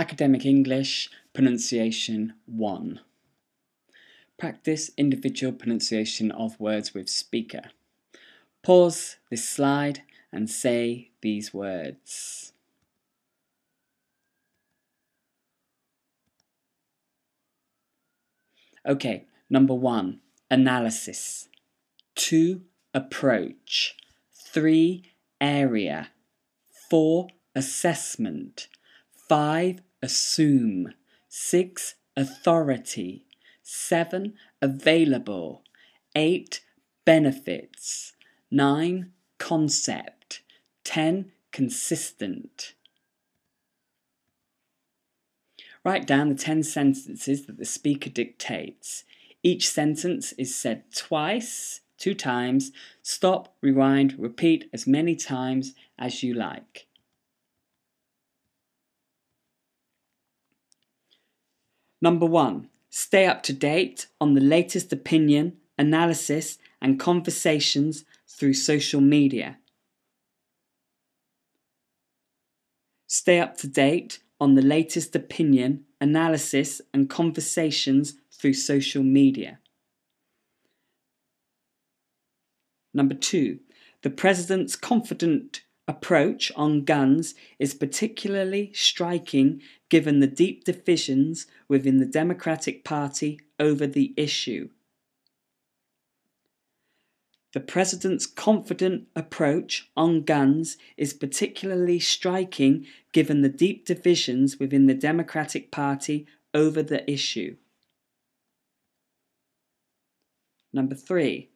Academic English Pronunciation 1. Practice individual pronunciation of words with speaker. Pause this slide and say these words. Okay, number one, analysis. Two, approach. Three, area. Four, assessment. Five, assume. Six, authority. Seven, available. Eight, benefits. Nine, concept. Ten, consistent. Write down the 10 sentences that the speaker dictates. Each sentence is said twice, two times. Stop, rewind, repeat as many times as you like. Number one, stay up to date on the latest opinion, analysis, and conversations through social media. Stay up to date on the latest opinion, analysis, and conversations through social media. Number two, the President's confident approach on guns is particularly striking given the deep divisions within the Democratic Party over the issue. The President's confident approach on guns is particularly striking given the deep divisions within the Democratic Party over the issue. Number three,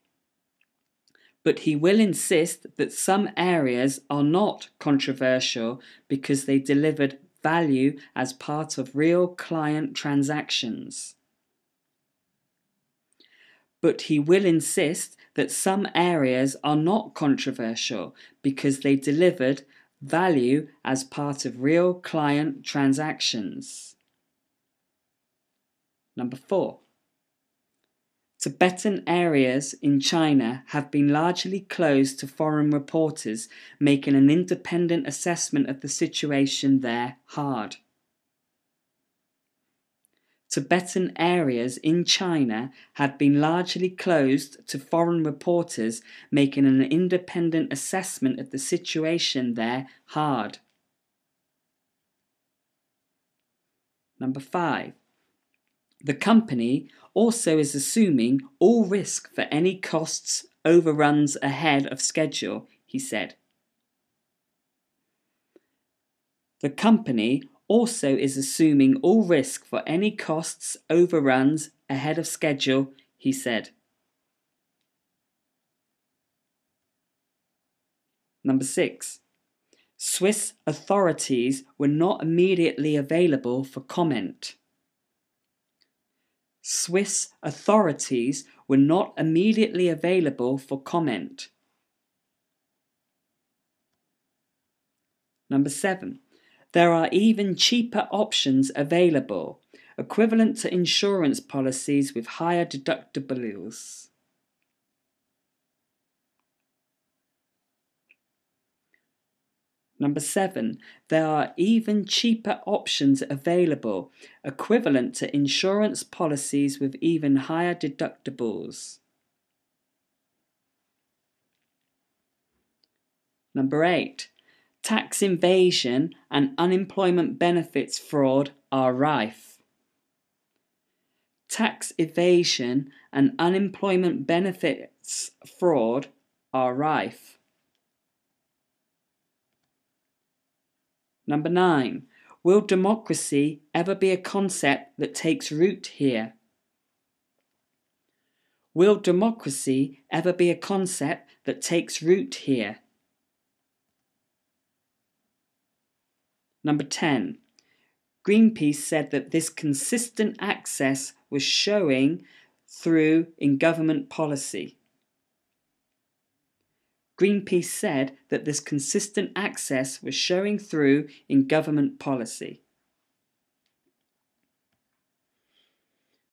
but he will insist that some areas are not controversial because they delivered value as part of real client transactions. But he will insist that some areas are not controversial because they delivered value as part of real client transactions. Number four. Tibetan areas in China have been largely closed to foreign reporters, making an independent assessment of the situation there hard. Tibetan areas in China have been largely closed to foreign reporters, making an independent assessment of the situation there hard. Number five. The company also is assuming all risk for any costs overruns ahead of schedule, he said. The company also is assuming all risk for any costs overruns ahead of schedule, he said. Number six. Swiss authorities were not immediately available for comment. Swiss authorities were not immediately available for comment. Number seven, there are even cheaper options available, equivalent to insurance policies with higher deductibles. Number seven, there are even cheaper options available, equivalent to insurance policies with even higher deductibles. Number eight, tax evasion and unemployment benefits fraud are rife. Tax evasion and unemployment benefits fraud are rife. Number nine, will democracy ever be a concept that takes root here? Will democracy ever be a concept that takes root here? Number 10. Greenpeace said that this consistent access was showing through in government policy. Greenpeace said that this consistent access was showing through in government policy.